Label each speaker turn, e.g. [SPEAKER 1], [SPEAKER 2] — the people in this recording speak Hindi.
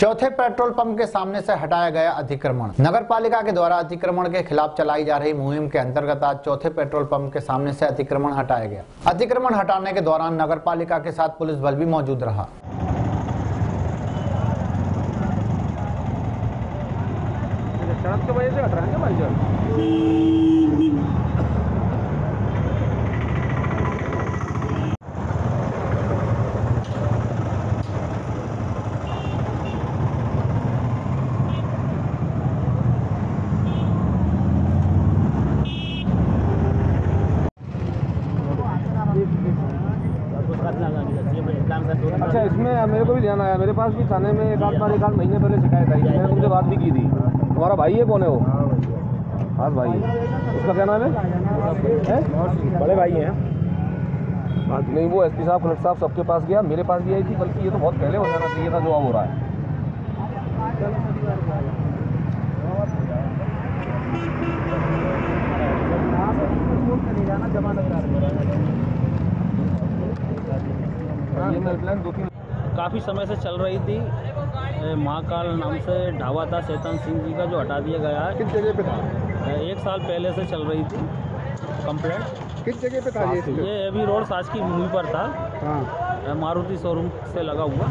[SPEAKER 1] चौथे पेट्रोल पंप के सामने से हटाया गया अतिक्रमण। नगर पालिका के द्वारा अतिक्रमण के खिलाफ चलाई जा रही मुहिम के अंतर्गत आज चौथे पेट्रोल पंप के सामने से अतिक्रमण हटाया गया। अतिक्रमण हटाने के दौरान नगर पालिका के साथ पुलिस बल भी मौजूद रहा।
[SPEAKER 2] वजह से हट अच्छा इसमें मेरे को भी ध्यान आया। मेरे पास भी थाने में एक आध बार, एक आध महीने पहले शिकायत आई मैंने उनसे बात भी की थी। तुम्हारा भाई है, कौन है वो? हाँ भाई। उसका क्या नाम है? बड़े भाई हैं। बात नहीं, वो एस पी साहब, कलेक्टर साहब सबके पास गया। मेरे पास भी आई थी, बल्कि ये तो बहुत पहले हो जाना चाहिए था, जो अब हो रहा है। मेरे प्लान दो तीन
[SPEAKER 3] काफ़ी समय से चल रही थी। महाकाल नाम से ढाबा था चेतन सिंह जी का जो हटा दिया गया है।
[SPEAKER 2] किस जगह पे था?
[SPEAKER 3] एक साल पहले से चल रही थी कंप्लेंट।
[SPEAKER 2] किस जगह पे था ये
[SPEAKER 3] ये अभी रोड साज की भूमि पर था।
[SPEAKER 2] हाँ।
[SPEAKER 3] मारुति शोरूम से लगा हुआ।